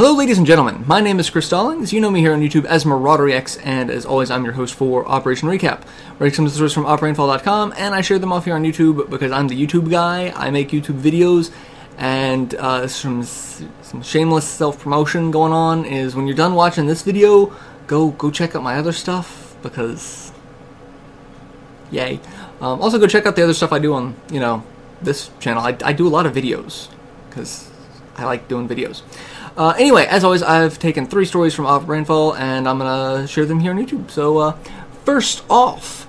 Hello, ladies and gentlemen. My name is Chris Stollings. You know me here on YouTube as MarauderyX, and as always, I'm your host for Operation Recap, where to stories from OpRainfall.com, and I share them off here on YouTube because I'm the YouTube guy. I make YouTube videos, and uh, some some shameless self promotion going on is when you're done watching this video, go go check out my other stuff because, yay. Um, also, go check out the other stuff I do on you know this channel. I, I do a lot of videos because I like doing videos. Uh, anyway, as always, I've taken three stories from Op Rainfall, and I'm gonna share them here on YouTube. So, uh, first off,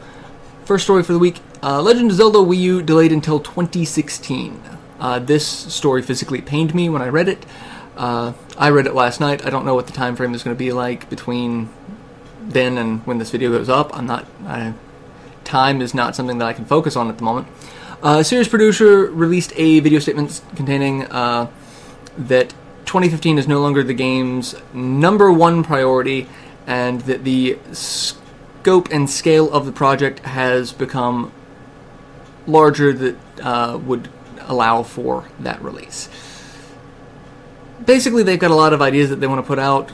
first story for the week: uh, Legend of Zelda Wii U delayed until 2016. Uh, this story physically pained me when I read it. Uh, I read it last night. I don't know what the time frame is going to be like between then and when this video goes up. I'm not. I, time is not something that I can focus on at the moment. Uh, series producer released a video statement containing uh, that 2015 is no longer the game's number one priority, and that the scope and scale of the project has become larger that uh, would allow for that release. Basically, they've got a lot of ideas that they want to put out,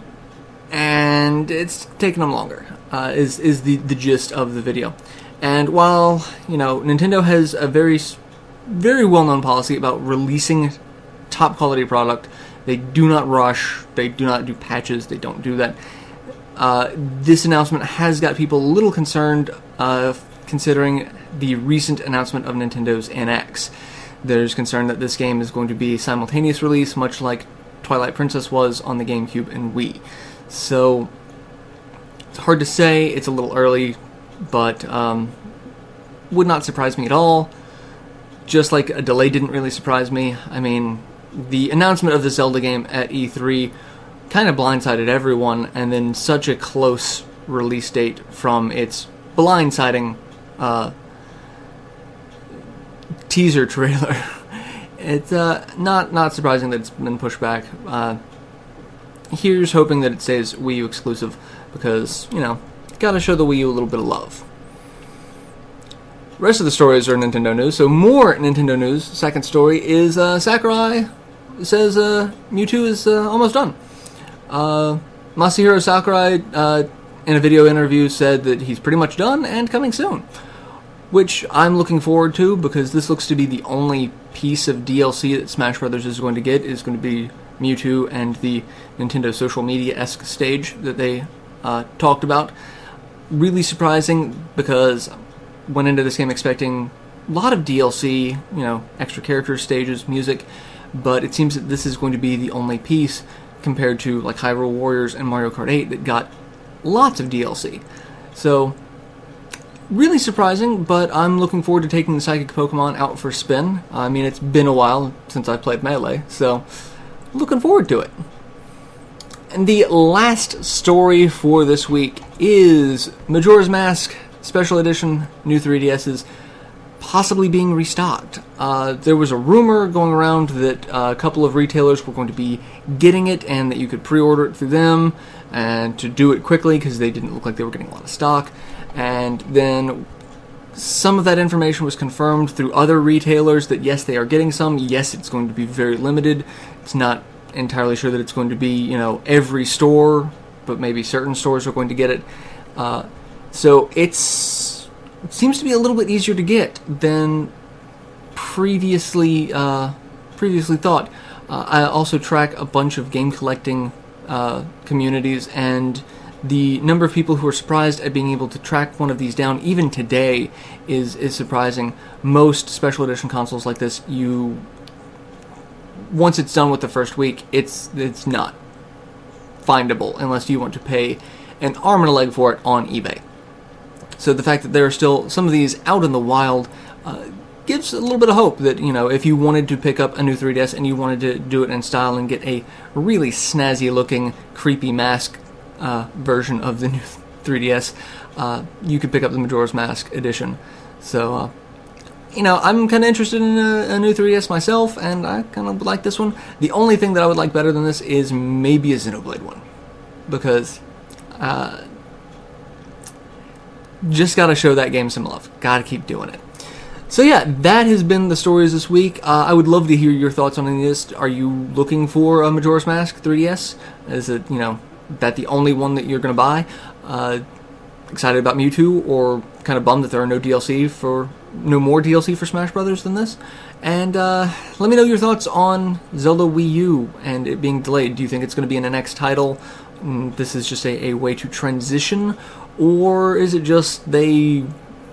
and it's taking them longer. Uh, is is the the gist of the video. And while you know Nintendo has a very very well known policy about releasing top quality product, they do not rush. They do not do patches. They don't do that. Uh, this announcement has got people a little concerned, uh, considering the recent announcement of Nintendo's NX. There's concern that this game is going to be a simultaneous release, much like Twilight Princess was on the GameCube and Wii. So it's hard to say. It's a little early, but um, would not surprise me at all. Just like a delay didn't really surprise me. I mean, the announcement of the Zelda game at E3 kind of blindsided everyone, and then such a close release date from its blindsiding uh, teaser trailer. it's uh, not not surprising that it's been pushed back. Uh, here's hoping that it stays Wii U exclusive because you know gotta show the Wii U a little bit of love. Rest of the stories are Nintendo news. So more Nintendo news. Second story is uh, Sakurai says uh, Mewtwo is uh, almost done. Uh, Masahiro Sakurai, uh, in a video interview, said that he's pretty much done and coming soon. Which I'm looking forward to because this looks to be the only piece of DLC that Smash Brothers is going to get is going to be Mewtwo and the Nintendo social media esque stage that they uh, talked about. Really surprising because went into this game expecting a lot of DLC, you know, extra characters, stages, music, but it seems that this is going to be the only piece compared to like Hyrule Warriors and Mario Kart 8 that got lots of DLC. So, really surprising, but I'm looking forward to taking the Psychic Pokemon out for spin. I mean, it's been a while since I played Melee, so looking forward to it. And the last story for this week is Majora's Mask Special Edition New 3DS's possibly being restocked. Uh, there was a rumor going around that uh, a couple of retailers were going to be getting it and that you could pre order it through them and to do it quickly because they didn't look like they were getting a lot of stock. And then some of that information was confirmed through other retailers that yes, they are getting some. Yes, it's going to be very limited. It's not entirely sure that it's going to be, you know, every store, but maybe certain stores are going to get it. Uh, so it's it seems to be a little bit easier to get than previously uh, previously thought. Uh, I also track a bunch of game collecting uh, communities, and the number of people who are surprised at being able to track one of these down, even today, is is surprising. Most special edition consoles like this, you once it's done with the first week, it's it's not findable unless you want to pay an arm and a leg for it on eBay. So the fact that there are still some of these out in the wild uh, gives a little bit of hope that you know if you wanted to pick up a new 3DS and you wanted to do it in style and get a really snazzy looking creepy mask uh, version of the new 3DS, uh, you could pick up the Majora's Mask edition. So. Uh, you know, I'm kind of interested in a, a, new 3DS myself, and I kind of like this one. The only thing that I would like better than this is maybe a Xenoblade one, because uh, just got to show that game some love. Got to keep doing it. So yeah, that has been the stories this week. Uh, I would love to hear your thoughts on any of this. Are you looking for a Majora's Mask 3DS? Is it you know that the only one that you're going to buy? Uh, excited about Mewtwo, or kind of bummed that there are no DLC for no more DLC for Smash Brothers than this? And uh, let me know your thoughts on Zelda Wii U and it being delayed. Do you think it's going to be an NX title? Mm, this is just a, a way to transition, or is it just they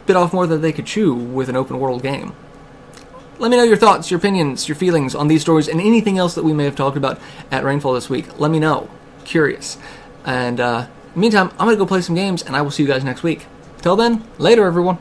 bit off more than they could chew with an open world game. Let me know your thoughts, your opinions, your feelings on these stories and anything else that we may have talked about at Rainfall this week. Let me know. Curious. And uh, meantime, I'm going to go play some games and I will see you guys next week. Till then, later everyone.